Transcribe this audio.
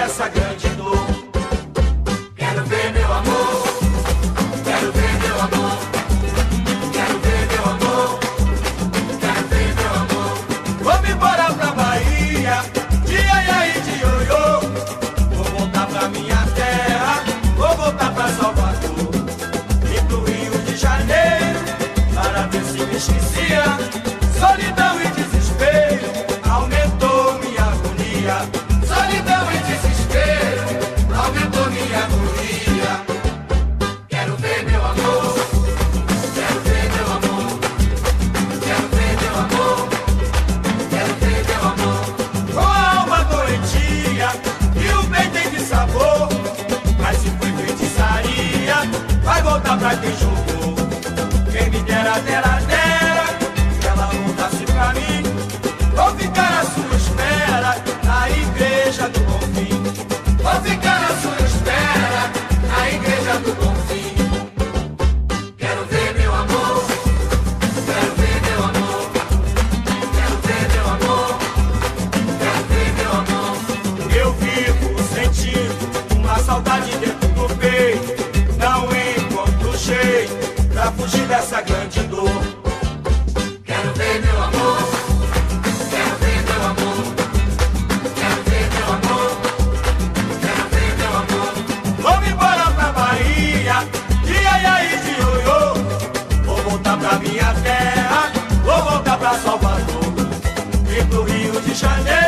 dessa grande dor. Quero ver meu amor, quero ver meu amor, quero ver meu amor, quero ver meu amor. Vamos embora pra Bahia, de Iaiá e de Ioiô. Vou voltar pra minha terra, vou voltar pra Salvador e pro Rio de Janeiro, para ver se me esquecia. atrás tem. Quem me dera, dera, dera, que ela voltasse pra mim. Vou ficar à sua espera na igreja do Bom Fim. Vou ficar à sua espera na igreja do Bom Fim. e pro Rio de Janeiro.